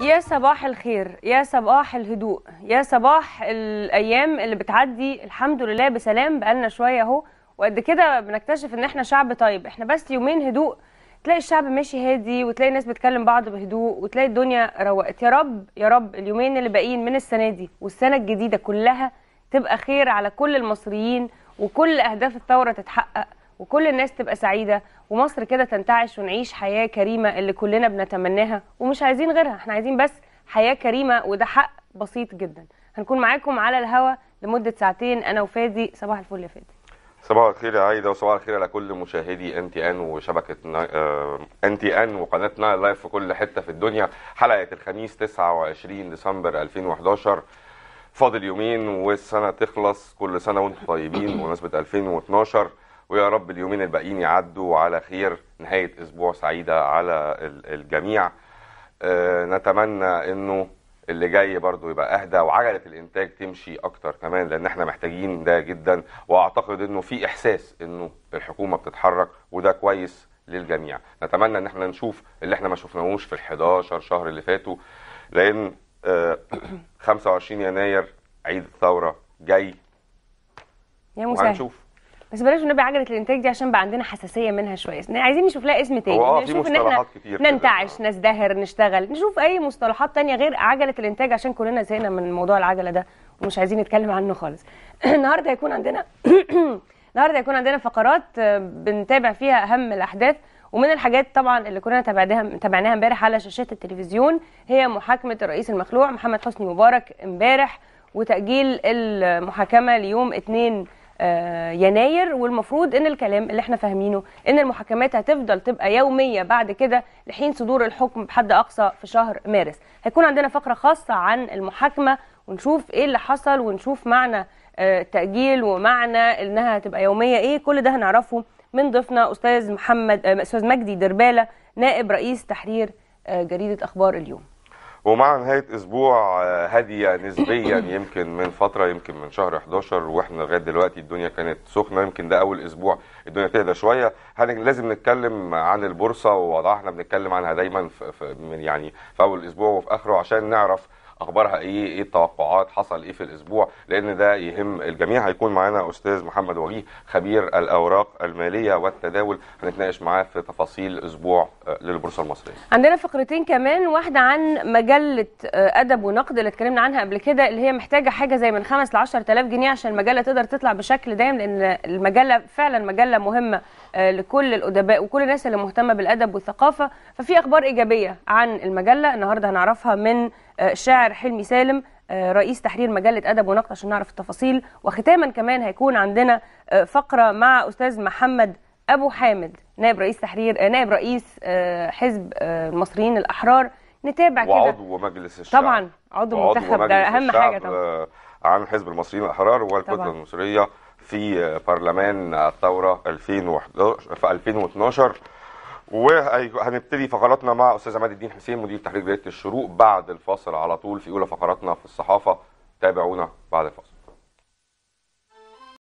يا صباح الخير يا صباح الهدوء يا صباح الأيام اللي بتعدي الحمد لله بسلام بقالنا شوية أهو. وقد كده بنكتشف إن إحنا شعب طيب. إحنا بس يومين هدوء تلاقي الشعب ماشي هادي وتلاقي الناس بتكلم بعض بهدوء وتلاقي الدنيا روقت. يا رب يا رب اليومين اللي باقيين من السنة دي والسنة الجديدة كلها تبقى خير على كل المصريين وكل أهداف الثورة تتحقق. وكل الناس تبقى سعيدة ومصر كده تنتعش ونعيش حياة كريمة اللي كلنا بنتمناها ومش عايزين غيرها. إحنا عايزين بس حياة كريمة وده حق بسيط جدا. هنكون معاكم على الهوا لمدة ساعتين أنا وفادي. صباح الفل يا فادي. صباح الخير يا عايدة وصباح الخير على كل مشاهدي إن تي إن وشبكة إن تي إن وقناة نايل لايف في كل حتة في الدنيا. حلقة الخميس 29 ديسمبر 2011 فاضل يومين والسنة تخلص كل سنة وإنتم طيبين بمناسبة 2012 ويا رب اليومين الباقيين يعدوا على خير نهاية أسبوع سعيدة على الجميع. آه، نتمنى إنه اللي جاي برضو يبقى أهدى وعجلة الإنتاج تمشي أكتر كمان لأن إحنا محتاجين ده جدا. وأعتقد إنه في إحساس إنه الحكومة بتتحرك وده كويس للجميع. نتمنى إن إحنا نشوف اللي إحنا ما شفناهوش في ال11 شهر اللي فاتوا لأن آه، 25 يناير عيد الثورة جاي. يا مساعد وهنشوف. بس بلاش نبقى عجلة الإنتاج دي عشان بقى عندنا حساسية منها شوية. عايزين نشوف لها اسم تاني. في نشوف إن إحنا. ننتعش نزدهر نشتغل. نشوف أي مصطلحات تانية غير عجلة الإنتاج عشان كلنا زهقنا من موضوع العجلة ده ومش عايزين نتكلم عنه خالص. النهارده هيكون عندنا النهارده هيكون عندنا فقرات آه، بنتابع فيها أهم الأحداث. ومن الحاجات طبعا اللي كنا تابعناها تابعناها امبارح على شاشات التلفزيون هي محاكمة الرئيس المخلوع محمد حسني مبارك امبارح وتأجيل المحاكمة ليوم 2 آه، يناير والمفروض إن الكلام اللي إحنا فاهمينه إن المحاكمات هتفضل تبقى يومية بعد كده لحين صدور الحكم بحد أقصى في شهر مارس. هيكون عندنا فقرة خاصة عن المحاكمة ونشوف إيه اللي حصل ونشوف معنى آه، التأجيل ومعنى إنها هتبقى يومية إيه. كل ده هنعرفه من ضيفنا أستاذ محمد آه، أستاذ مجدي دربالة نائب رئيس تحرير آه، جريدة أخبار اليوم. ومع نهاية أسبوع آه، هادية نسبيا يمكن من فترة يمكن من شهر 11 وإحنا لغاية دلوقتي الدنيا كانت سخنة يمكن ده أول أسبوع الدنيا تهدى شوية. هن- لازم نتكلم عن البورصة ووضعها إحنا بنتكلم عنها دايما في يعني في أول أسبوع وفي آخره عشان نعرف أخبارها إيه؟ إيه التوقعات؟ حصل إيه في الأسبوع؟ لأن ده يهم الجميع. هيكون معانا أستاذ محمد وجيه خبير الأوراق المالية والتداول. هنتناقش معاه في تفاصيل أسبوع آه، للبورصة المصرية. عندنا فقرتين كمان واحدة عن مجلة آه، أدب ونقد اللي اتكلمنا عنها قبل كده اللي هي محتاجة حاجة زي من 5 ل 10000 جنيه عشان المجلة تقدر تطلع بشكل دايم لأن المجلة فعلا مجلة مهمة آه، لكل الأدباء وكل الناس اللي مهتمة بالأدب والثقافة. ففي أخبار إيجابية عن المجلة النهاردة هنعرفها من آه، الشاعر حلمي سالم آه، رئيس تحرير مجلة أدب ونقد عشان نعرف التفاصيل. وختاما كمان هيكون عندنا آه، فقرة مع أستاذ محمد أبو حامد نائب رئيس تحرير آه، نائب رئيس آه، حزب آه، المصريين الأحرار. نتابع كده. وعضو مجلس الشعب. طبعا عضو منتخب ده أهم حاجة طبعا. آه، عن حزب المصريين الأحرار والكتله. المصريه في برلمان الثورة 2011 في 2012 وهنبتدي فقراتنا مع أستاذ عماد الدين حسين مدير تحرير جريدة الشروق بعد الفاصل على طول في أولى فقراتنا في الصحافة. تابعونا بعد الفاصل.